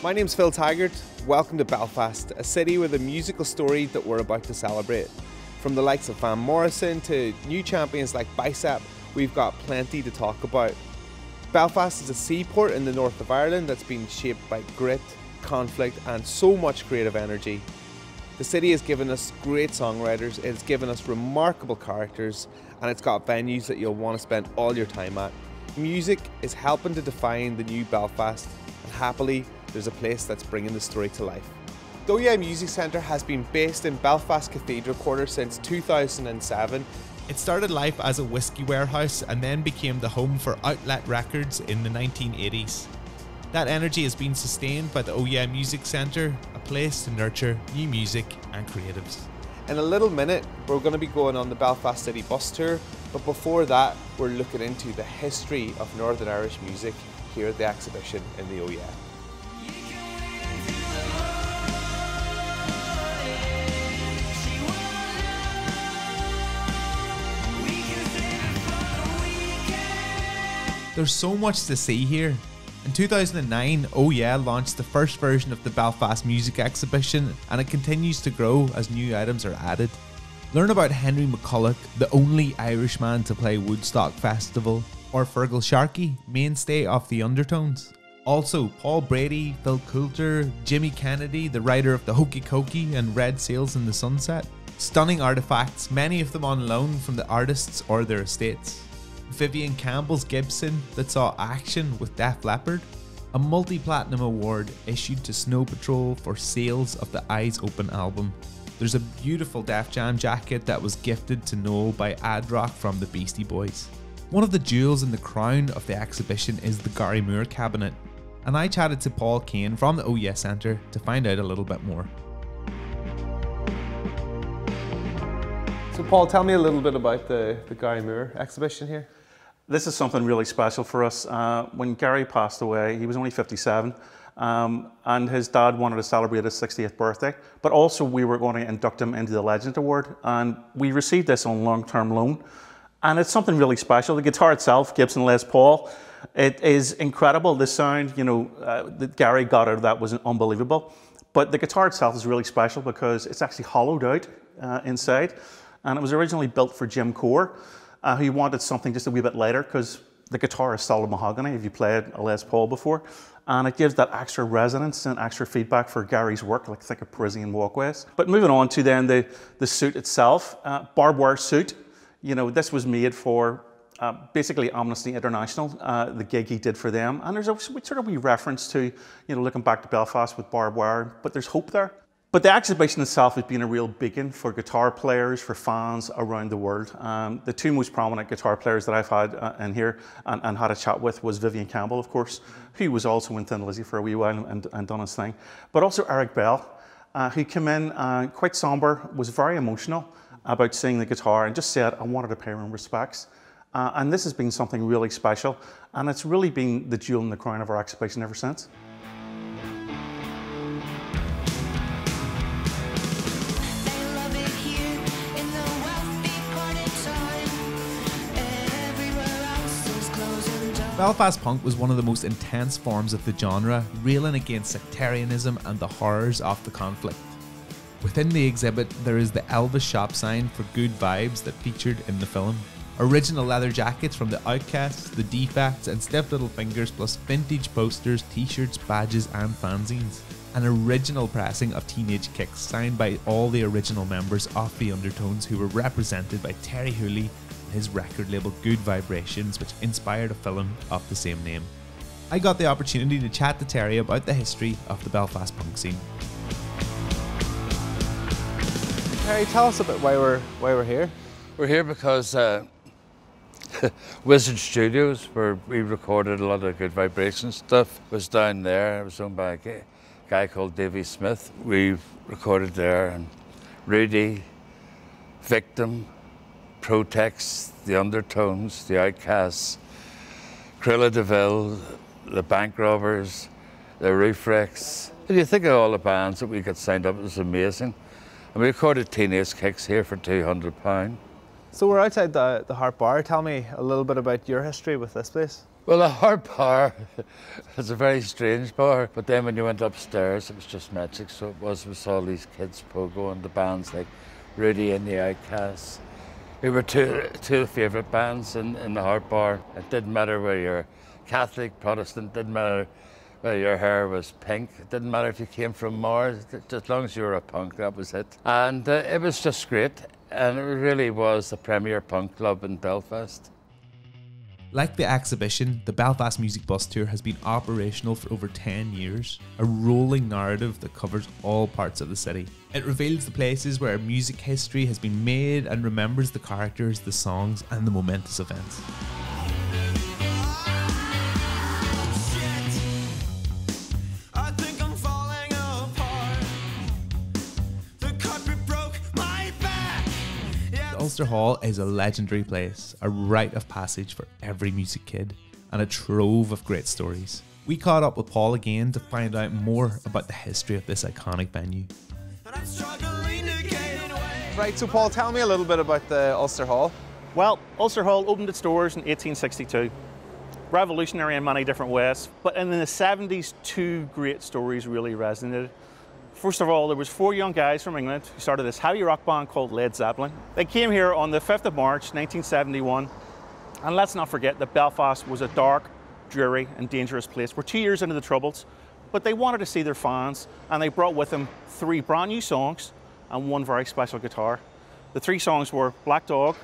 My name's Phil Taggart. Welcome to Belfast, a city with a musical story that we're about to celebrate. From the likes of Van Morrison to new champions like Bicep, we've got plenty to talk about. Belfast is a seaport in the north of Ireland that's been shaped by grit, conflict, and so much creative energy. The city has given us great songwriters, it's given us remarkable characters, and it's got venues that you'll want to spend all your time at. Music is helping to define the new Belfast, and happily, there's a place that's bringing the story to life. The OUA Music Centre has been based in Belfast Cathedral Quarter since 2007. It started life as a whiskey warehouse and then became the home for Outlet Records in the 1980s. That energy has been sustained by the oh OUA Music Centre, a place to nurture new music and creatives. In a little minute, we're going to be going on the Belfast City bus tour, but before that, we're looking into the history of Northern Irish music here at the exhibition in the oh OUA. There's so much to see here. In 2009, Oh Yeah launched the first version of the Belfast Music Exhibition, and it continues to grow as new items are added. Learn about Henry McCullough, the only Irishman to play Woodstock Festival, or Feargal Sharkey, mainstay of the Undertones. Also, Paul Brady, Phil Coulter, Jimmy Kennedy, the writer of The Hokey Cokey and Red Sails in the Sunset. Stunning artifacts, many of them on loan from the artists or their estates. Vivian Campbell's Gibson that saw action with Def Leppard, a multi platinum award issued to Snow Patrol for sales of the Eyes Open album. There's a beautiful Def Jam jacket that was gifted to Noel by Ad Rock from the Beastie Boys. One of the jewels in the crown of the exhibition is the Gary Moore cabinet, and I chatted to Paul Kane from the OES Centre to find out a little bit more. So, Paul, tell me a little bit about the, the Gary Moore exhibition here. This is something really special for us. Uh, when Gary passed away, he was only 57, um, and his dad wanted to celebrate his 60th birthday, but also we were going to induct him into the Legend Award, and we received this on long-term loan. And it's something really special. The guitar itself, Gibson Les Paul, it is incredible. The sound, you know, uh, that Gary got out of that was unbelievable. But the guitar itself is really special because it's actually hollowed out uh, inside, and it was originally built for Jim Corr uh, who wanted something just a wee bit lighter because the guitar is solid mahogany if you played a Les Paul before. And it gives that extra resonance and extra feedback for Gary's work, like think of Parisienne Walkways. But moving on to then the, the suit itself, uh, barbed wire suit. You know, this was made for uh, basically Amnesty International, uh, the gig he did for them. And there's a sort of wee reference to, you know, looking back to Belfast with barbed wire, but there's hope there. But the exhibition itself has been a real beacon for guitar players, for fans around the world. Um, the two most prominent guitar players that I've had uh, in here and, and, had a chat with was Vivian Campbell, of course, who was also in Thin Lizzy for a wee while and, and done his thing. But also Eric Bell, uh, who came in uh, quite somber, was very emotional about seeing the guitar and just said, I wanted to pay him respects. Uh, and this has been something really special. And it's really been the jewel in the crown of our exhibition ever since. Belfast punk was one of the most intense forms of the genre, railing against sectarianism and the horrors of the conflict. Within the exhibit, there is the Elvis shop sign for good vibes that featured in the film. Original leather jackets from the Outcasts, the Defects, and Stiff Little Fingers, plus vintage posters, t shirts, badges, and fanzines. An original pressing of Teenage Kicks, signed by all the original members of the Undertones, who were represented by Terri Hooley his record label Good Vibrations, which inspired a film of the same name. I got the opportunity to chat to Terri about the history of the Belfast punk scene. Terri, tell us a bit why we're why we're here. We're here because uh, Wizard Studios, where we recorded a lot of Good Vibrations stuff, was down there. It was owned by a guy called Davy Smith. We recorded there, and Rudi, Victim, Protex, the Undertones, the Outcasts, Cruella DeVille, the Bank Robbers, the Ruefrex. If you think of all the bands that we got signed up, it was amazing. And we recorded Teenage Kicks here for £200. So we're outside the, the Harp Bar. Tell me a little bit about your history with this place. Well, the Harp Bar is a very strange bar, but then when you went upstairs, it was just magic. So it was with all these kids pogo and the bands like Rudi and the Outcasts. We were two, two favourite bands in, in the Harp Bar. It didn't matter whether you're Catholic, Protestant, didn't matter whether your hair was pink, it didn't matter if you came from Mars, just as long as you were a punk, that was it. And uh, it was just great, and it really was the premier punk club in Belfast. Like the exhibition, the Belfast Music Bus Tour has been operational for over 10 years, a rolling narrative that covers all parts of the city. It reveals the places where music history has been made and remembers the characters, the songs, and the momentous events. Ulster Hall is a legendary place, a rite of passage for every music kid, and a trove of great stories. We caught up with Paul again to find out more about the history of this iconic venue. Right, so Paul, tell me a little bit about the Ulster Hall. Well, Ulster Hall opened its doors in 1862. Revolutionary in many different ways, but in the 70s, two great stories really resonated. First of all, there was four young guys from England who started this heavy rock band called Led Zeppelin. They came here on the 5th of March, 1971. And let's not forget that Belfast was a dark, dreary, and dangerous place. We're two years into the Troubles, but they wanted to see their fans, and they brought with them three brand new songs and one very special guitar. The three songs were Black Dog,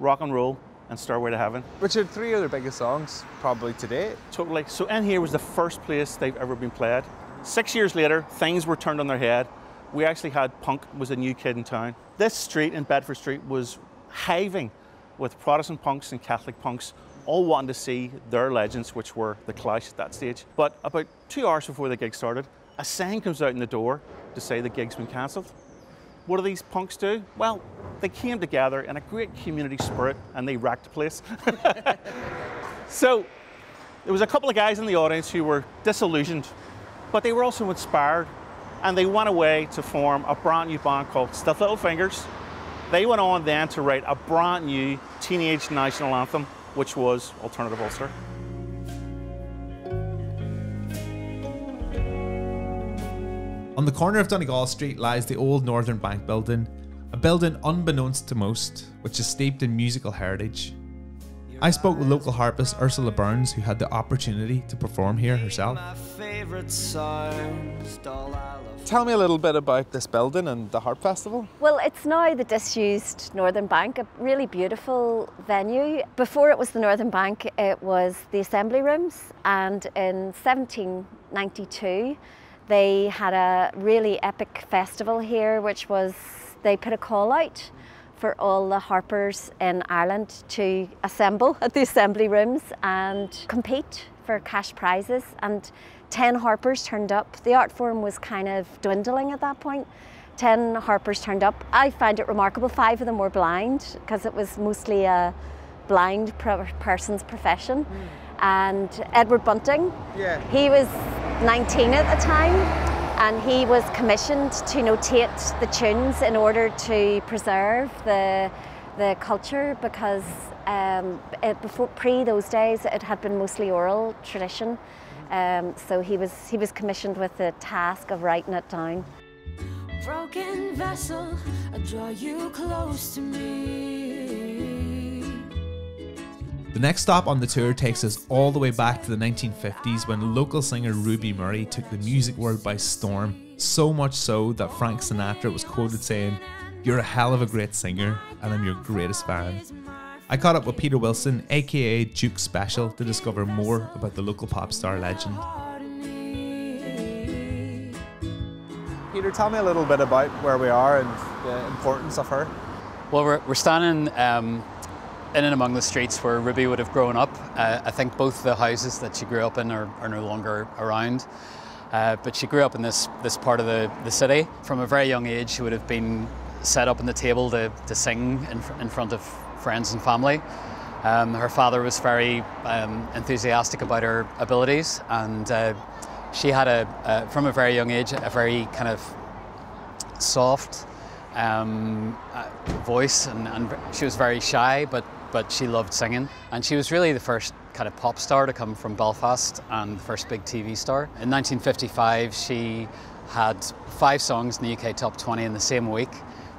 Rock and Roll, and Stairway to Heaven. Which are three of their biggest songs, probably today. Totally. So in here was the first place they've ever been played. Six years later, things were turned on their head. We actually had punk was a new kid in town. This street in Bedford Street was hiving with Protestant punks and Catholic punks all wanting to see their legends, which were the Clash at that stage. But about two hours before the gig started, a sign comes out in the door to say the gig's been cancelled. What do these punks do? Well, they came together in a great community spirit and they wrecked the place. so there was a couple of guys in the audience who were disillusioned but they were also inspired and they went away to form a brand new band called Stiff Little Fingers. They went on then to write a brand new teenage national anthem, which was Alternative Ulster. On the corner of Donegal Street lies the old Northern Bank building, a building unbeknownst to most, which is steeped in musical heritage. I spoke with local harpist Ursula Burns, who had the opportunity to perform here herself. Tell me a little bit about this building and the Harp Festival. Well, it's now the disused Northern Bank, a really beautiful venue. Before it was the Northern Bank, it was the Assembly Rooms, and in 1792, they had a really epic festival here, which was they put a call out for all the harpers in Ireland to assemble at the assembly rooms and compete for cash prizes. And 10 harpers turned up. The art form was kind of dwindling at that point. 10 harpers turned up. I find it remarkable. Five of them were blind because it was mostly a blind person's profession. Mm. And Edward Bunting, yeah. he was 19 at the time and he was commissioned to notate the tunes in order to preserve the, the culture because um, it, before, pre those days it had been mostly oral tradition. Um, so he was, he was commissioned with the task of writing it down. Broken vessel, I draw you close to me. The next stop on the tour takes us all the way back to the 1950s when local singer Ruby Murray took the music world by storm. So much so that Frank Sinatra was quoted saying, You're a hell of a great singer, and I'm your greatest fan. I caught up with Peter Wilson, aka Duke Special, to discover more about the local pop star legend. Peter, tell me a little bit about where we are and the importance of her. Well, we're, we're standing um, in and among the streets where Ruby would have grown up. Uh, I think both the houses that she grew up in are, are no longer around. Uh, but she grew up in this, this part of the, the city. From a very young age, she would have been set up on the table to, to sing in, in front of friends and family. Um, her father was very um, enthusiastic about her abilities, and uh, she had, a, from a very young age, a very kind of soft, um, uh, voice, and, and she was very shy, but but she loved singing. And she was really the first kind of pop star to come from Belfast and the first big TV star. In 1955, she had five songs in the UK top 20 in the same week,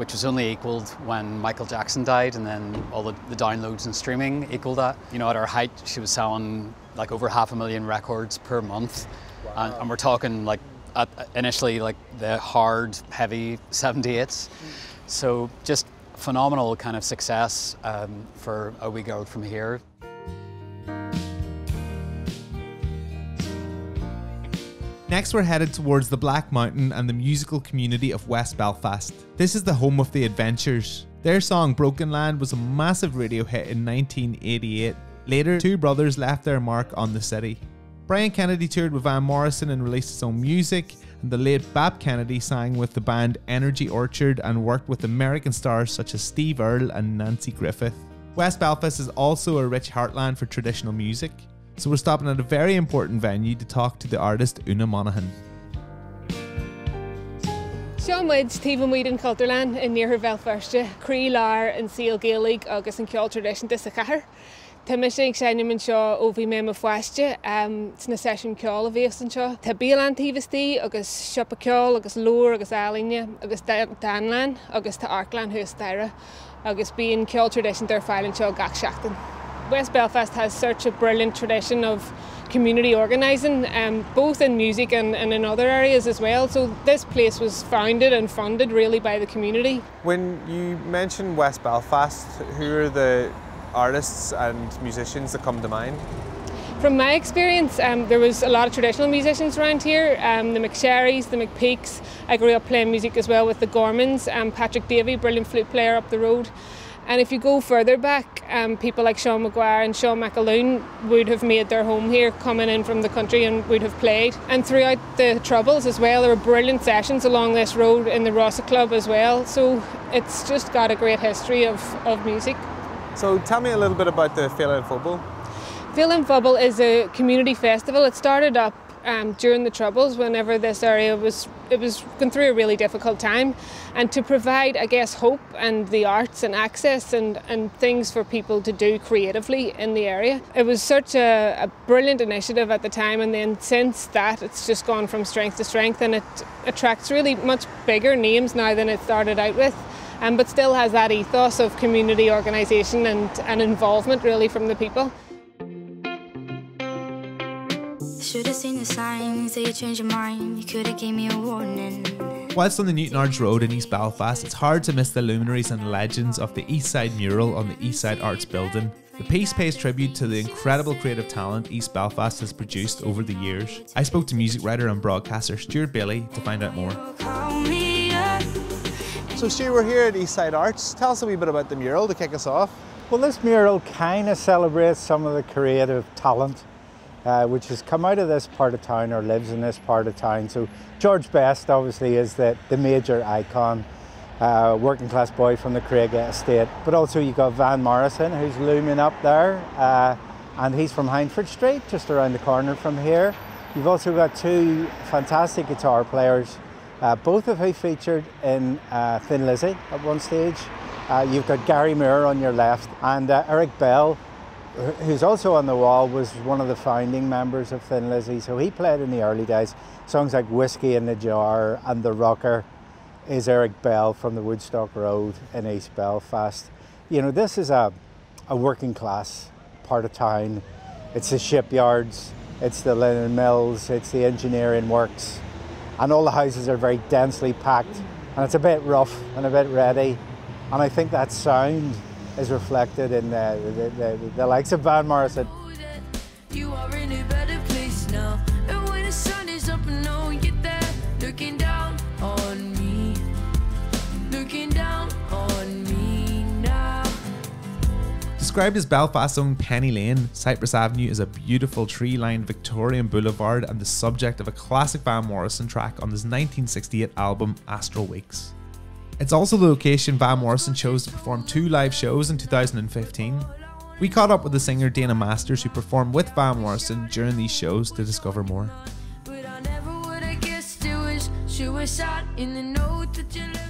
which was only equaled when Michael Jackson died, and then all the, the downloads and streaming equaled that. You know, at her height, she was selling like over half a million records per month. Wow. And, and, we're talking like at, initially like the hard, heavy 78s. So just phenomenal kind of success um, for a wee girl from here. Next, we're headed towards the Black Mountain and the musical community of West Belfast. This is the home of the Adventures. Their song Broken Land was a massive radio hit in 1988. Later, two brothers left their mark on the city. Brian Kennedy toured with Van Morrison and released his own music, and the late Bap Kennedy sang with the band Energy Orchard and worked with American stars such as Steve Earle and Nanci Griffith. West Belfast is also a rich heartland for traditional music, so we're stopping at a very important venue to talk to the artist Una Monaghan. Sean Seanmuid Stephen Weed in Culturland in near Belfast, Cree Lar and Seal Gaelic agus an ceol tradition de sa Tá me sé sénim seo ó bhí mé a foiiste sna sesiún ceáil a bhíos an seo. Tá bí antíhtí agus sipa ceáil agus lúr agus álíne agus danlein agus tá Arclan thusteire agus bíon ceol tradition ar fáilann seo gach seachtain. West Belfast has such a brilliant tradition of community organising, um, both in music and, and in other areas as well. So this place was founded and funded really by the community. When you mention West Belfast, who are the artists and musicians that come to mind? From my experience, um, there was a lot of traditional musicians around here, um, the McSherrys, the McPeaks. I grew up playing music as well with the Gormans, um, Patrick Davey, brilliant flute player up the road. And if you go further back, um, people like Sean McGuire and Sean McAloon would have made their home here, coming in from the country and would have played. And throughout the Troubles as well, there were brilliant sessions along this road in the Rossa Club as well. So it's just got a great history of, of music. So tell me a little bit about the Féile Phobal. Féile Phobal is a community festival. It started up um, during the Troubles, whenever this area was it was going through a really difficult time, and to provide, I guess, hope and the arts and access and, and things for people to do creatively in the area. It was such a, a brilliant initiative at the time, and then since that, it's just gone from strength to strength, and it attracts really much bigger names now than it started out with um, but still has that ethos of community organisation and, and involvement really from the people. Should have seen the signs that you changed your mind. You could have gave me a warning. Whilst on the Newtownards Road in East Belfast, it's hard to miss the luminaries and legends of the East Side mural on the East Side Arts building. The piece pays tribute to the incredible creative talent East Belfast has produced over the years. I spoke to music writer and broadcaster Stuart Bailie to find out more. So Stuart, we're here at Eastside Arts. Tell us a wee bit about the mural to kick us off. Well, this mural kind of celebrates some of the creative talent uh, which has come out of this part of town or lives in this part of town. So George Best obviously is the, the major icon, uh, working class boy from the Cregagh estate. But also you've got Van Morrison who's looming up there uh, and he's from Hyndford Street, just around the corner from here. You've also got two fantastic guitar players uh, both of who featured in uh, Thin Lizzy at one stage. Uh, you've got Gary Moore on your left, and Eric Bell, who's also on the wall, was one of the founding members of Thin Lizzy. So he played in the early days. Songs like Whiskey in the Jar and The Rocker is Eric Bell from the Woodstock Road in East Belfast. You know, this is a, a working class part of town. It's the shipyards, it's the linen mills, it's the engineering works and all the houses are very densely packed and it's a bit rough and a bit ready and I think that sound is reflected in the, the, the, the likes of Van Morrison. Described as Belfast's own Penny Lane, Cyprus Avenue is a beautiful tree lined Victorian boulevard and the subject of a classic Van Morrison track on his 1968 album Astral Weeks. It's also the location Van Morrison chose to perform two live shows in 2015. We caught up with the singer Dana Masters, who performed with Van Morrison during these shows to discover more.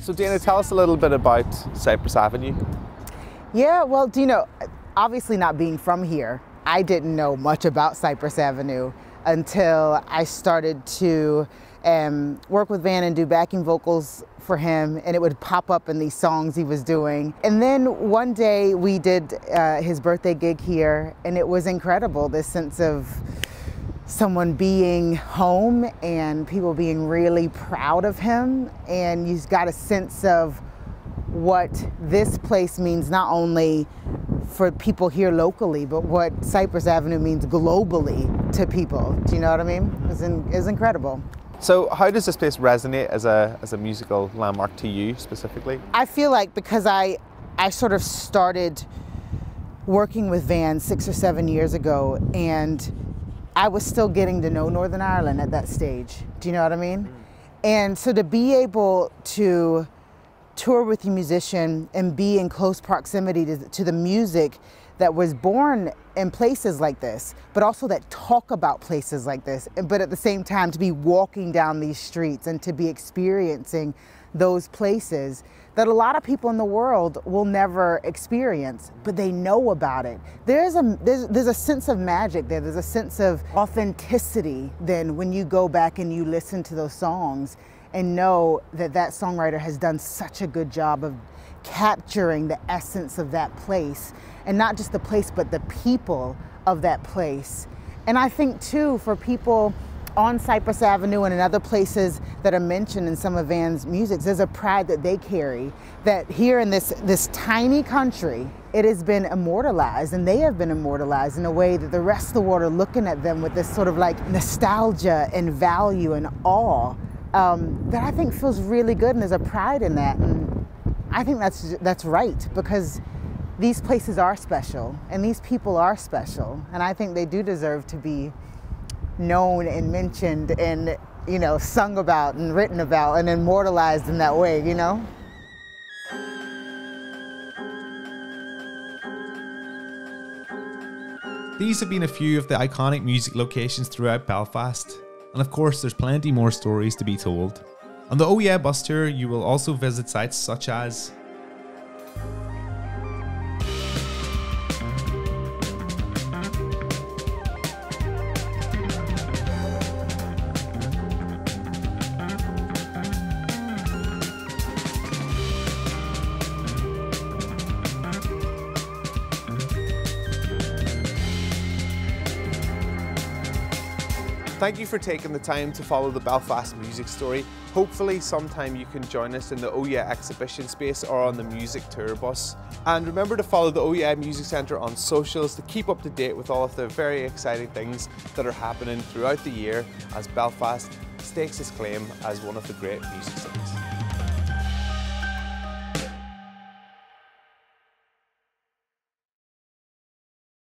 So Dana, tell us a little bit about Cyprus Avenue. Yeah, well, do you know, obviously not being from here, I didn't know much about Cyprus Avenue until I started to um, work with Van and do backing vocals for him, and it would pop up in these songs he was doing. And then one day we did uh, his birthday gig here, and it was incredible this sense of someone being home and people being really proud of him, and you've got a sense of what this place means not only for people here locally, but what Cyprus Avenue means globally to people. Do you know what I mean? It's, in, it's incredible. So how does this place resonate as a, as a musical landmark to you specifically? I feel like because I, I sort of started working with Van six or seven years ago and I was still getting to know Northern Ireland at that stage. Do you know what I mean? Mm. And so to be able to tour with a musician and be in close proximity to, to the music that was born in places like this, but also that talk about places like this, but at the same time to be walking down these streets and to be experiencing those places that a lot of people in the world will never experience, but they know about it. There's a there's, there's a sense of magic there. There's a sense of authenticity then when you go back and you listen to those songs and know that that songwriter has done such a good job of capturing the essence of that place and not just the place but the people of that place. And i think too for people on cyprus avenue and in other places that are mentioned in some of van's music there's a pride that they carry that here in this this tiny country it has been immortalized and they have been immortalized in a way that the rest of the world are looking at them with this sort of like nostalgia and value and awe um, that I think feels really good, and there's a pride in that. And I think that's that's right because these places are special, and these people are special, and I think they do deserve to be known and mentioned and you know sung about and written about and immortalized in that way. You know. These have been a few of the iconic music locations throughout Belfast. And of course, there's plenty more stories to be told. On the Oh Yeah bus tour, you will also visit sites such as Thank you for taking the time to follow the Belfast music story. Hopefully sometime you can join us in the Oh Yeah exhibition space or on the music tour bus. And remember to follow the Oh Yeah Music Centre on socials to keep up to date with all of the very exciting things that are happening throughout the year as Belfast stakes its claim as one of the great music cities.